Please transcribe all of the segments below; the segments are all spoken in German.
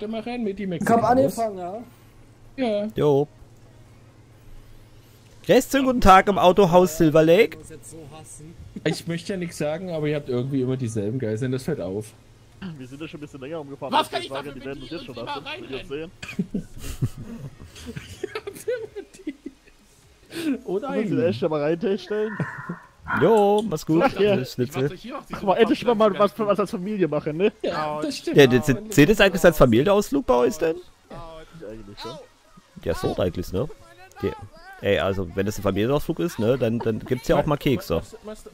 Geh mal rein mit die Ich hab angefangen, ja. Ja. Jo. Restchen, guten Tag im Autohaus Silver Lake. muss jetzt so hassen. Ich möchte ja nichts sagen, aber ihr habt irgendwie immer dieselben Geiseln, das fällt auf. Wir sind ja schon ein bisschen länger umgefahren. Was kann die ich dafür, die werden die uns jetzt schon ab. immer Das will ich sehen. Oder echt aber reinstellen? Jo, mach's gut. Ach, ja. Schnitzel. Ach mal, endlich mal, mal was, was als Familie machen, ne? Ja, das stimmt. Ja, das, seht ihr eigentlich als Familienausflug bei euch denn? Eigentlich schon. Ja, so eigentlich, ne? Die, ey, also, wenn es ein Familienausflug ist, ne, dann, dann gibt's ja auch mal Kekse. Machst, du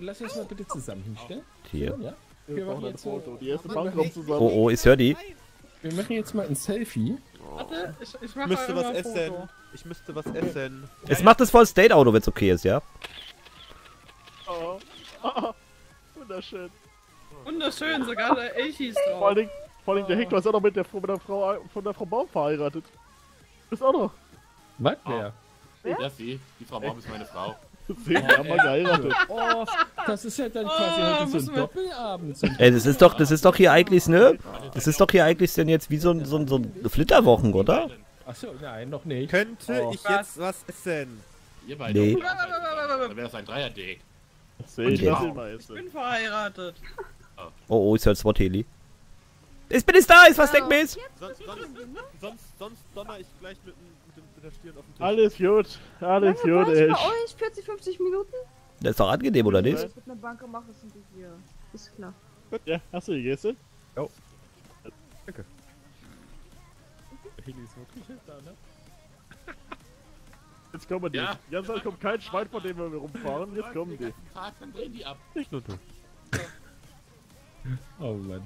lass uns mal bitte zusammen hinstellen. Hier. Ja? Wir machen ein jetzt so, Foto. Die erste Bank kommt zusammen. Oh, oh, ich höre die. wir machen jetzt mal ein Selfie. Warte, ich, ich Ich mache müsste was ein essen. Ich müsste was essen. Jetzt macht es voll State-Auto, wenn's okay ist, ja? Oh. Oh. Wunderschön. Wunderschön, sogar der Elchis Vor drauf. allen Dingen, vor allen Dingen der Hector ist auch noch mit der, mit der Frau von der Frau Baum verheiratet. Ist auch noch. Was? Wer? Ja, sie. Die Frau Baum ist meine Frau. Zehn Jahre mal geheiratet. Oh, das ist ja dann quasi Oh, heute so ein Doppelabend. Ey, das ist doch, das ist doch hier eigentlich, ne? Das ist doch hier eigentlich denn jetzt wie so ein, so ein, so ein Flitterwochen, oder? Achso, nein, noch nicht. Könnte Oh. ich jetzt was essen? Ihr beide. Nee. Dann wäre das ein Dreier-Date. Sehe ich das immer Ich bin verheiratet. Oh, oh, ich höre Swateli. Ich bin jetzt da, ist was Denkmäß. Sonst, sonst, sonst, sonst donner ich gleich mit, dem- mit, dem- mit der Stirn auf den Tisch. Alles gut. Alles Lange gut, ich ey. bei euch 40, 50 Minuten? Das ist doch angenehm, oder nicht? Das wird eine Bank gemacht, das sind die hier. Ist klar. Ja, hast du gegessen? Jetzt kommen die. Ja. Die ganze Zeit kommt kein Schwein, von dem wir rumfahren. Jetzt kommen die. Tag, dann drehen die ab. Nicht nur du. Oh Mann.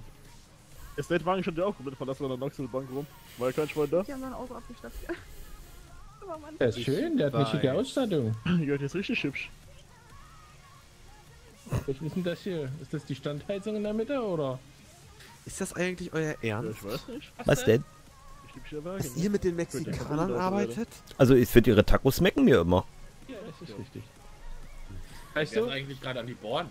Ist der Wagen schon der auch komplett verlassen an der Noxel-Bank rum? War ja kein Schwein da? Die haben ein Auto abgeschleppt. Aber Mann. Der ist schön, der hat eine schicke Ausstattung. Die gehört jetzt richtig hübsch. Was ist denn das hier? Ist das die Standheizung in der Mitte oder? Ist das eigentlich euer Ja, Ernst? ich weiß nicht. Was denn? Ich Wagen. Dass ihr mit den Mexikanern arbeitet? Also, ich finde ihre Tacos schmecken mir immer. Ja, das ist richtig. Weißt du, ist eigentlich gerade an die Born?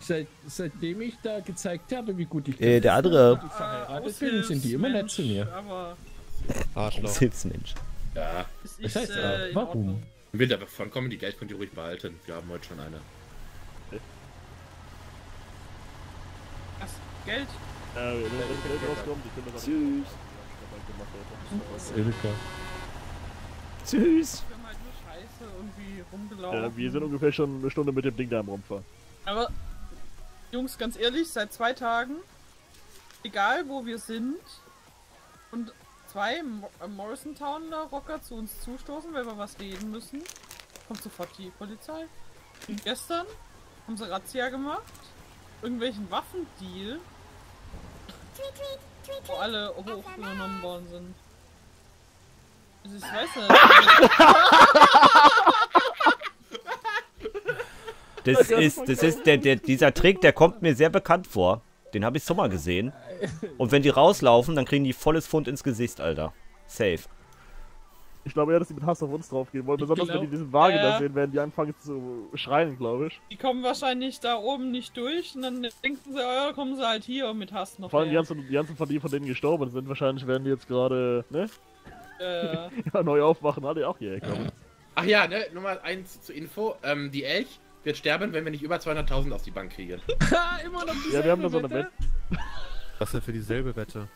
seit, seitdem ich da gezeigt habe, wie gut ich Äh, der andere gut verheiratet bin, sind die immer nett zu mir. Aber Arschloch. Hilfsmensch. Ja. ist Das ich, heißt, äh, äh, warum? Im Winter von kommen die Geld könnt ihr ruhig behalten. Wir haben heute schon eine. Was? Geld? Ja, wenn das Geld rauskommt, die können das Tschüss. Ilka. Tschüss. Wir haben halt nur Scheiße irgendwie rumgelaufen. Ja, wir sind ungefähr schon eine Stunde mit dem Ding da am Rumfahren. Aber, Jungs, ganz ehrlich, seit zwei Tagen, egal wo wir sind, und zwei Mo äh, Morrison Towner Rocker zu uns zustoßen, wenn wir was reden müssen, kommt sofort die Polizei. Und gestern haben sie Razzia gemacht, irgendwelchen Waffendeal, wo alle hochgenommen worden sind. Also ich weiß nicht. Das ist, das ist, der, der, dieser Trick, der kommt mir sehr bekannt vor. Den habe ich schon mal gesehen. Und wenn die rauslaufen, dann kriegen die volles Pfund ins Gesicht, Alter. Safe. Ich glaube eher, dass die mit Hass auf uns draufgehen wollen. Besonders wenn glaub- die diesen Wagen Ja. da sehen, werden die anfangen zu schreien, glaube ich. Die kommen wahrscheinlich da oben nicht durch und dann denken sie, ja, kommen sie halt hier mit Hass noch Vor allem die her. ganzen, die ganzen von, die von denen gestorben sind. Wahrscheinlich werden die jetzt gerade, ne? Äh, Ja, neu aufwachen, alle auch hierher kommen. Ach ja, ne, Nummer eins zur Info. Ähm, die Elch wird sterben, wenn wir nicht über 200.000 auf die Bank kriegen. immer noch Ja, wir haben da so eine Wette. Was denn für dieselbe Wette?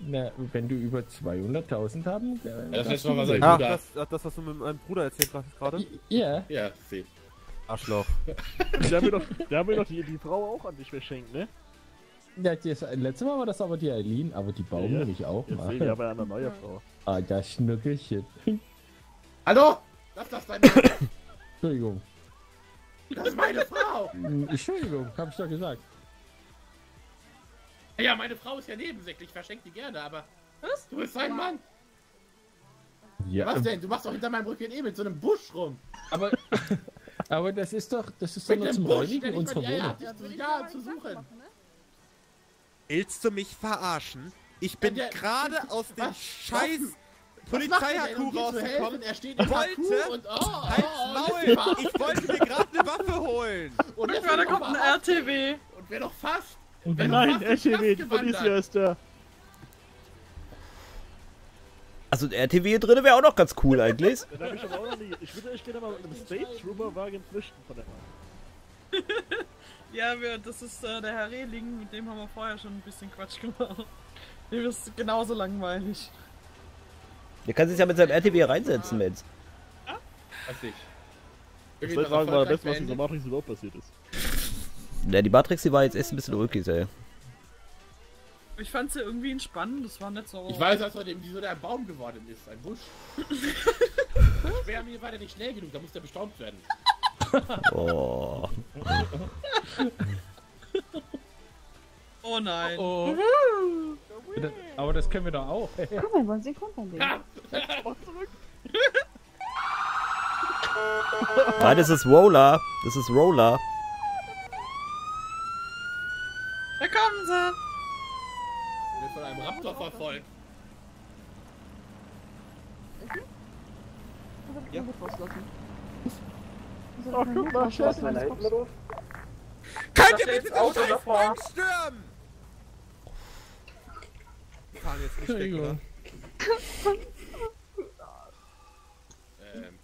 Na, wenn du über 200.000 haben, dann Ja, das letzte Mal war sein gewinnen. Ach, Bruder. das, das, was du mit meinem Bruder erzählt hast gerade? Ja, Ja, seh. Arschloch. Der haben wir doch, der haben wir doch die, die Frau auch an dich verschenkt, ne? ja das, letztes Mal war das aber die Eileen, aber die Baum Ja, nehme ich auch Jetzt mal. wir aber eine neue Frau. Ah, das Schnuckelchen. Hallo? Lass das dein. Entschuldigung. Das ist meine Frau. Entschuldigung, hab ich doch gesagt. Ja, meine Frau ist ja nebensächlich. Ich verschenke die gerne, aber. Was? Du bist sein Mann. Ja, Was denn? Du machst doch hinter meinem Rücken eh mit so einem Busch rum. aber, aber das ist doch, das ist doch nur zum Busch, Reinigen unserer die Eier Wohnung. zu, ja, zu suchen. Willst du mich verarschen? Ich bin Ja, gerade aus dem was- scheiß er Polizeihaku um rausgekommen. Er steht im Wollte- und oh, Halt's oh, Maul! Ich wollte mir gerade eine Waffe holen! Und ich meine, da kommt ein RTW. Und wer doch fast. Und Wenn Nein, Knast Polizei gewandert. ist da. Also der RTW hier drin wäre auch noch ganz cool eigentlich. Ich aber auch noch nie. Ich würde echt gerne mal mit einem Stage Trooper Wagen flüchten von der Bahn. Ja, wir, das ist äh, der Herr Rehling, mit dem haben wir vorher schon ein bisschen Quatsch gemacht. Dem ist genauso langweilig. Der kann sich ja mit seinem RTW reinsetzen, Mensch. Weiß ich. Das Wirklich soll das sagen, war das, erfolgreich was in der? Matrix überhaupt passiert ist. Ja, die Matrix, die war jetzt echt ein bisschen ulkig, ey. Ich fand sie irgendwie entspannend, das war nicht so. Ich weiß außerdem, wieso der ein Baum geworden ist. Ein Busch. Schwer mir war der nicht schnell genug, da muss der bestaubt werden. Oh. Oh nein. Oh. Das- Aber das können wir doch auch. Guck mal, wollen Sie runterlegen? Ha! Nein, das ist Roller. Das ist Roller. Sie. Wird von einem Raptor verfolgt. Ja. Oh, guck mal, Chef. Könnt ihr bitte Auto davor? Stürmen! Wir fahren jetzt nicht weg, oder? Ähm,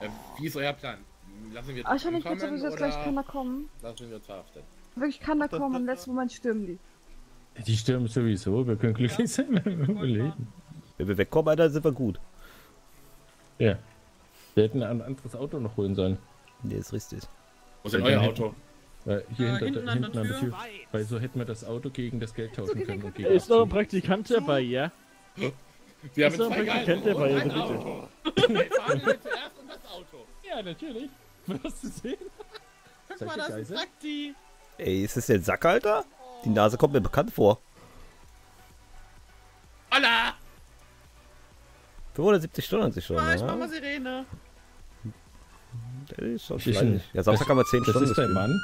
äh, wie ist euer Plan? Lassen wir ich habe nicht ankommen bitte, dass gleich keiner kommen. lassen wir uns verhaften? Wirklich keiner kommen, im letzten Moment stürmen die. Die stürmen sowieso. Wir können glücklich sein, wenn wir überleben. Wenn wir wegkommen, Alter, sind wir gut. Ja. Wir hätten ein anderes Auto noch holen sollen. Nee, ist richtig. Wo ist denn euer Auto? Äh, hier Äh, hinter, hinten hinten, an der an der Tür. Tür. Weil so hätten wir das Auto gegen das Geld tauschen können. Und gegen Ist noch ein. Praktikant dabei, ja? Wir haben zwei ein Praktikant dabei, ein bitte. Auto. Wir fahren jetzt zuerst um das Auto. Ja, natürlich. Wirst du sehen. Guck mal, das ist Geisel? Prakti. Ey, ist das der Sack, Alter? Die Nase kommt mir bekannt vor. Holla! 570 Stunden hat sich schon. Ah, ich mach Ja, mal Sirene. das ist schon Das ist fleißig. Ja, Samstag das- haben wir 10 Das Stunden ist dein. Mann.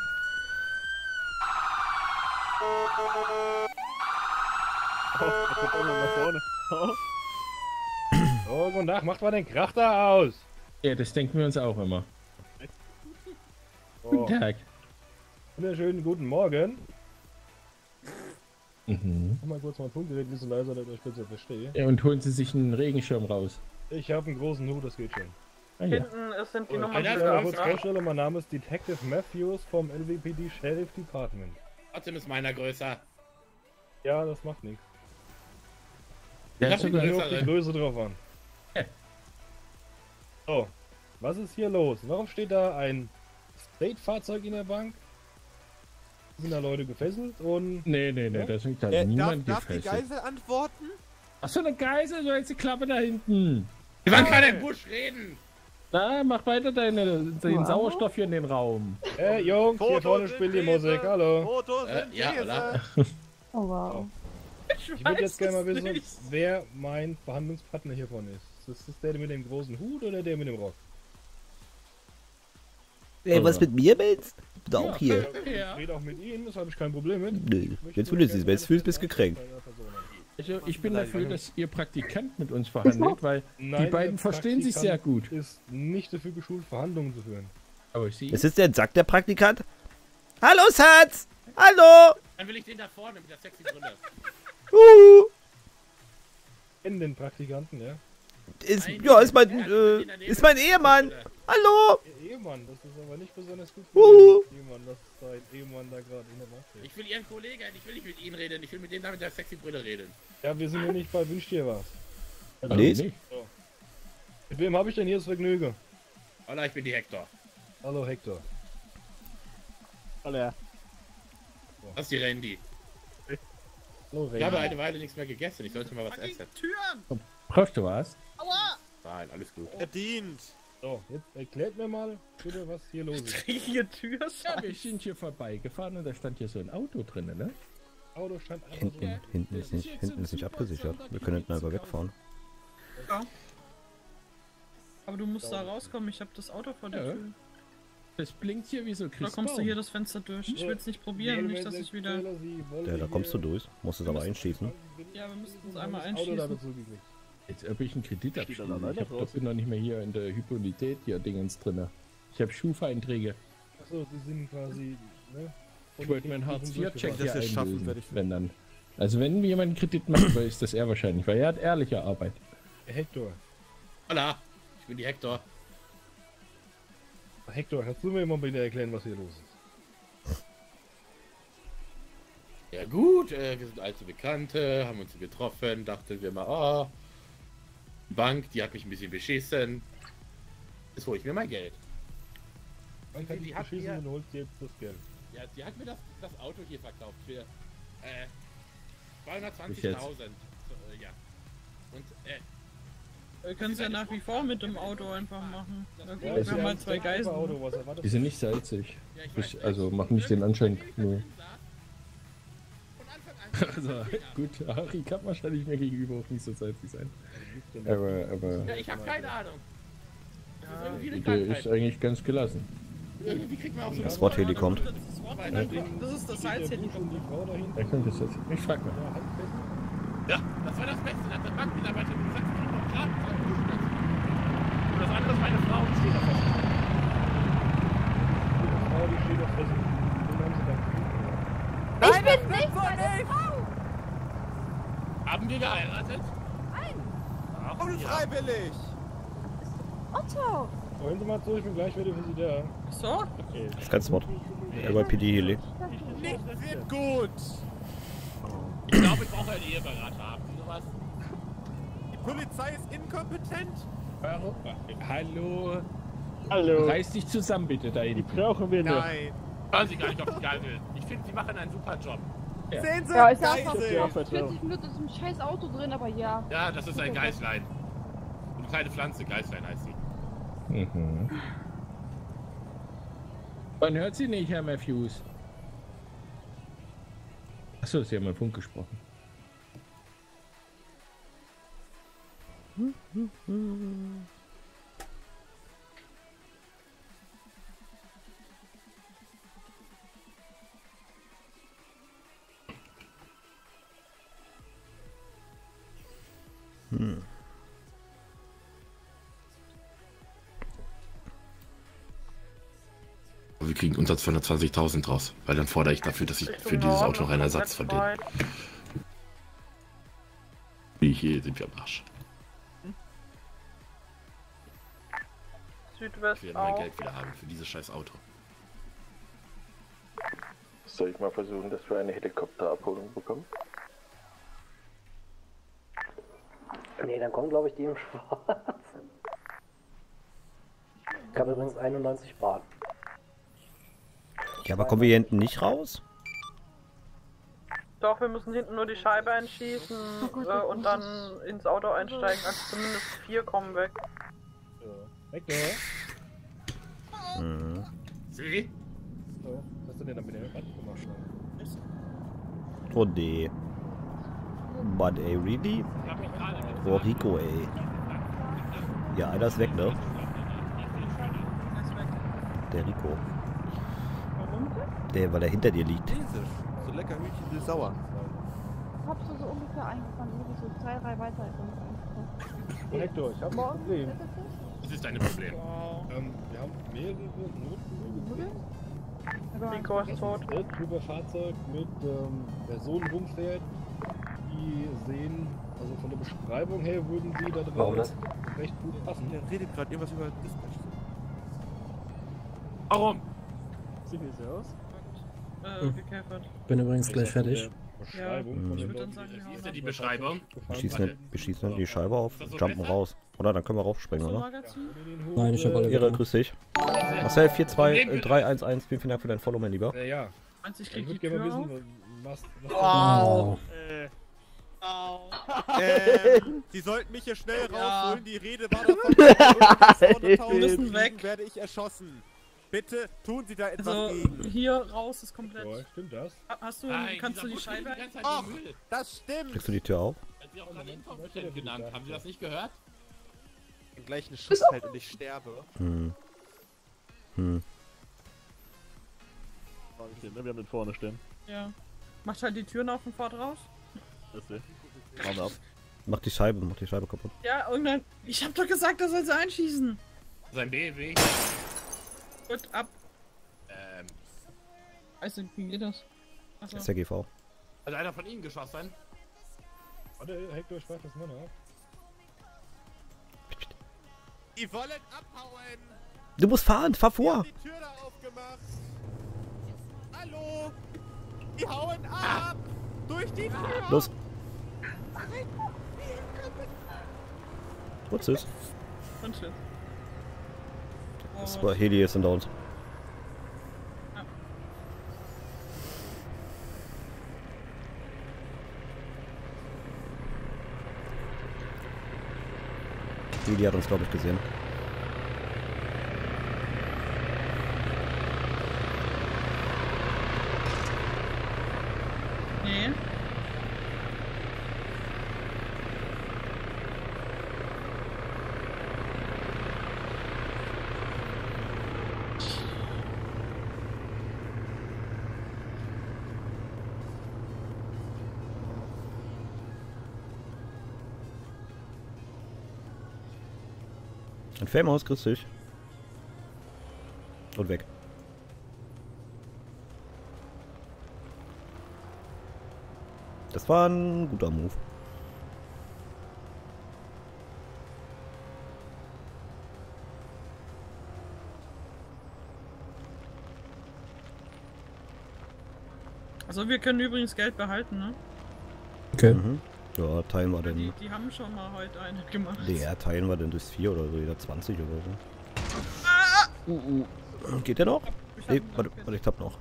Oh, nach vorne. Oh. Oh, guten Tag, macht mal den Krach da aus. Ja, das denken wir uns auch immer. Oh, Guten Tag. Wunderschönen guten Morgen. Mhm. Mach mal kurz mein Funkgerät ein bisschen leiser, damit ich besser verstehe. Ja, und holen Sie sich einen Regenschirm raus. Ich habe einen großen Hut, das geht schon. Ah, ja. Hinten es sind die Nummern kann kurz vorstellen, mein Name ist Detective Matthews vom LWPD Sheriff Department. Trotzdem ist meiner größer. Ja, das macht nichts. Der Ich hat hab Nur auf die. Größe drauf an. Ja. So, was ist hier los? Warum steht da ein State-Fahrzeug in der Bank? Sind da Leute gefesselt und nee, nee, nee, Ja? da sind da Äh, darf, niemand darf die gefesselt. Geisel antworten? Achso, eine Geisel, so jetzt die Klappe da hinten. Wir waren gerade im Busch reden. Na, mach weiter deine, den Wow. Sauerstoff hier in den Raum. Äh, Jungs, hier vorne spielt die. Musik, hallo. Fotos Äh, sind ja, oder? Oh wow. Ich Ich würde jetzt gerne mal wissen, nicht. wer mein Verhandlungspartner hier vorne ist. Ist das der mit dem großen Hut oder der mit dem Rock? Ey, was mit mir, Mensch? Ich bin auch hier. Ich rede auch mit Ihnen, das habe ich kein Problem mit. Nö, jetzt will ich es, wenn es fühlst, bist gekränkt. Also, ich bin dafür, dass Ihr Praktikant mit uns verhandelt, weil Nein, die beiden verstehen sich sehr gut. Ist nicht dafür geschult, Verhandlungen zu führen. Aber Sie? Es ist der Sack, der Praktikant. Hallo, Schatz! Hallo! Dann will ich den da vorne mit der sexy Brille. Uh, In den Praktikanten, ja. ist, ja, ist mein, äh, ist mein Ehemann. Hallo! Ihr Ehemann, das ist aber nicht besonders gut. Uhu. Ehemann, dass dein Ehemann da gerade in der steht. Ich will Ihren Kollegen, ich will nicht mit Ihnen reden, ich will mit dem da mit der sexy Brille reden. Ja, wir sind ja nicht bei Wünsch dir was. Warum Nee. nicht? Mit wem habe ich denn hier das Vergnügen? Holla, ich bin die Hector. Hallo Hector. Alter. Das ist die Randy. Hallo Ich habe eine Weile nichts mehr gegessen, ich sollte mal was essen. Türen! Brauchst du was? Aua! Nein, alles gut. Verdient. So, jetzt erklärt mir mal bitte, was hier los ist. Dreckige Tür. Ja, wir sind hier vorbeigefahren und da stand hier so ein Auto drin, ne? Auto stand einfach so. Hinten, hinten ist nicht, hinten ist nicht abgesichert. Wir können hinten einfach wegfahren. Aber du musst da rauskommen, ich habe das Auto vor der Ja. Tür. Das blinkt hier wie so Da Chris kommst du hier das Fenster durch. Ich will es nicht probieren, nicht, dass ich wieder. Ja, da kommst du durch. Musst es aber einschießen. Ja, wir müssten es einmal Auto da einschießen. Jetzt ob ich einen Kredit alleine Ich hab, draußen? doch bin noch nicht mehr hier in der Hyponität hier Dingens drinne. Ich habe Schufa-Einträge. Achso, sie sind quasi, ne? Ich wollte meinen Hartz-IV-Check Das hier wir schaffen, einlösen, werde ich- wenn dann. Also wenn mir jemand einen Kredit macht, ist das er wahrscheinlich, weil er hat ehrliche Arbeit. Hector. Hola, ich bin die Hector. Hector, kannst du mir mal bitte erklären, was hier los ist? Ja gut, äh, wir sind alte Bekannte, haben uns getroffen, dachten wir mal, oh, die Bank, die hat mich ein bisschen beschissen. Jetzt hole ich mir mein Geld. Man kann Die hat mir- und holst dir jetzt das Geld. Ja, die hat mir das, das Auto hier verkauft für äh, Ich jetzt. 220.000. So, äh, ja. Und äh, Wir können es ja nach wie vor mit dem Auto einfach machen. Ja, wir haben ein zwei Geisen. Die sind nicht salzig. ja, ich Ich, weiß, also machen nicht den Anschein. Nur. Also gut, Harry kann wahrscheinlich mir gegenüber auch nicht so salzig sein. Aber, aber Ja, ich habe keine Ahnung. Das der ist eigentlich ganz gelassen. Irgendwie kriegt man auch so Das Wortheli kommt. Das ist Wort- Das Salzheli. und. Er könnte es jetzt. Ich frag mal. Ja, halt. Ja, das war das Beste. Da hat der Bankmitarbeiter gesagt, ich krieg noch Schaden. Und das andere ist meine Frau, die steht auf der Die Frau, die steht auf Essen. Den haben sie dann. Ich bin nicht meine Frau! Haben wir geheiratet? Unfreiwillig! Otto! Hören Sie mal zu, ich bin gleich wieder für Sie da. So, Das ist kein Wort. LYPD Heli. Nichts wird gut! Ich glaube, ich brauche einen Eheberater. Haben Sie sowas? Die Polizei ist inkompetent! Hallo? Hallo? Hallo. Reiß dich zusammen bitte da Die brauchen wir noch. Nein! Hören Sie gar nicht auf die Geisel. Ich finde, Sie machen einen super Job. Sehen Sie, Ja, ist ja einfach Geisel! Ja, so 40 Minuten in diesem scheiß Auto drin, aber ja. Ja, das ist ein Geißlein. Eine kleine Pflanze, Geißlein heißt sie. Mhm. Man hört sie nicht, Herr Matthews. Achso, Sie haben im Funk gesprochen. Wir kriegen unter 220.000 draus, weil dann fordere ich dafür, dass ich für dieses Auto noch einen Ersatz verdiene. Wie hier sind wir am Arsch. Südwest Ich werde mein. Geld wieder haben für dieses scheiß Auto. Soll ich mal versuchen, dass wir eine Helikopterabholung bekommen? Nee, dann kommen glaube ich die im Schwarz. Ich habe übrigens 91 Grad. Ja, aber kommen wir hier hinten nicht raus? Doch, wir müssen hinten nur die Scheibe einschießen Oh Gott, äh, wie und groß dann ist ins Auto einsteigen. Also zumindest vier kommen weg. So. Hector. Mhm. Sie? So. Was hast du denn da mit der Wand gemacht? Oh nee. But ey, really? Oh Rico, ey. Ja, einer ist weg, ne? Ist weg. Der Rico. Der, weil er hinter dir liegt. So lecker Hühnchen, so sauer. Habst du so ungefähr eingefangen, wirklich so zwei, drei weiter Hector, ich habe mal ein Problem. Das ist dein Problem. Wow. Ähm, wir haben mehrere Notfälle. Rico ist tot. Über Fahrzeug mit ähm, Personen rumfährt, die sehen, also von der Beschreibung her würden sie da Warum drauf das? recht gut passen. Der redet gerade irgendwas über Dispatch. Warum? Sieht nicht so aus. Äh, gekämpft. Bin übrigens gleich fertig. Beschreibung Ja. von Ich würde dann sagen, Wie ist denn die. Beschreibung? gefahren Wir schießen, sind. dann, wir schießen dann die Scheibe auf, so jumpen raus. Oder dann können wir raufspringen, oder? Nein, ich hab alle Ehre, wieder. grüß dich. Marcel 42311, vielen, vielen Dank für dein Follow, mein Lieber. Ja, ja. Ich würde gerne wissen, was, Wow. Äh, Au. ähm, Sie sollten mich hier schnell Ja. rausholen. Die Rede war davon, dass Wir müssen weg. werde ich erschossen. Bitte tun Sie da etwas Also gegen. hier raus ist komplett. Ja, stimmt das? Ha- Hast du, Nein, kannst du die Scheibe die ganze Zeit Ach. Das stimmt. Kriegst du die Tür auf? Hat sie auch gerade inkompetent genannt. Haben Sie das nicht gehört? Und gleich einen Schuss halt und ich sterbe. Hm. Hm. Ne? Wir haben den vorne stehen. Ja. Macht halt die Türen auf und fahrt raus. Das ist Machen wir ab. Mach die Scheibe, mach die Scheibe kaputt. Ja, irgendein. Ich hab doch gesagt, er soll sie einschießen. Sein BMW. Gut, ab. Ähm, Also, wie geht das? Achso. Ist der GV. hat einer von Ihnen geschossen? Warte, Hector, ich frag das mal nach. Die wollen abhauen. Du musst fahren, fahr vor. Die Tür da aufgemacht. Hallo. Die hauen ab. Durch die Tür. Los. What's this? Und tschüss. War Heli ist und Downs. Heli hat uns, glaube ich, gesehen. Fernhaus, grüß dich. Und weg. Das war ein guter Move. Also wir können übrigens Geld behalten, ne? Okay. Mhm. Ja, teilen wir Die, denn. die haben schon mal heute eine gemacht. Ja, teilen wir denn durch 4 oder so, jeder 20 oder so. Uh, uh. Geht der noch? Ich Nee, hab- warte, warte, ich hab noch.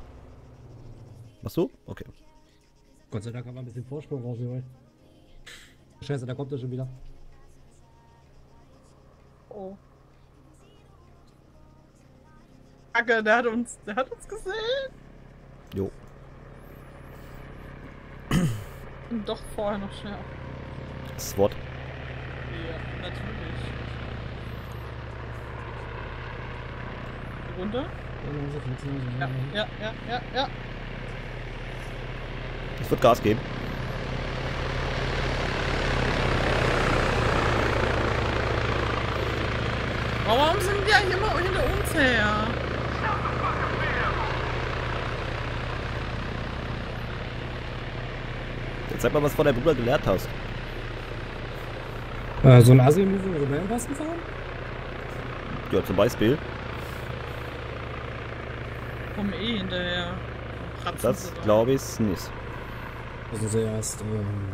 Machst du? Okay. Gott sei Dank haben wir ein bisschen Vorsprung rausgeholt. Scheiße, da kommt er schon wieder. Oh. Kacke, der hat uns, der hat uns gesehen. Jo. Und doch vorher noch schnell. SWAT. Ja, natürlich. Runter? Ja, ja, ja, ja, ja. Es wird Gas geben. Warum sind die eigentlich immer hinter uns her? Jetzt sag mal, was von deinem Bruder gelernt hast. Äh, so ein Asi-Move im Rebellenposten fahren? Ja, zum Beispiel. Kommen eh hinterher. Kratzen Das glaube ich nicht. Müssen sie erst, ähm...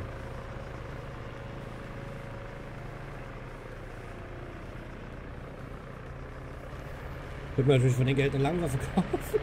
Wird man natürlich von dem Geld eine Langwaffe kaufen.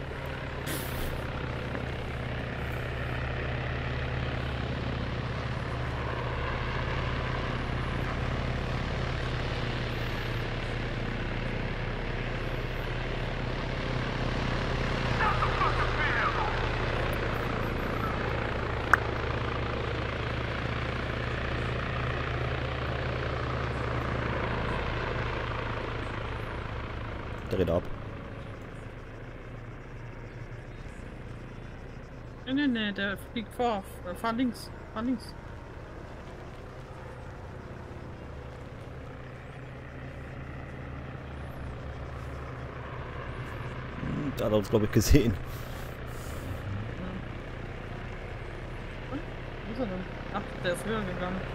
Der redet ab. Nee, nee, nee, der fliegt vor. Fahr links. Fahr links. Hm, Da hat er uns, glaube ich, gesehen. Wo ist er denn? Ach, der ist höher gegangen.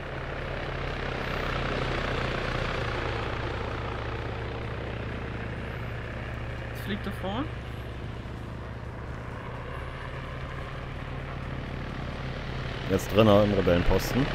Jetzt fliegt er vor. Jetzt drin im Rebellenposten.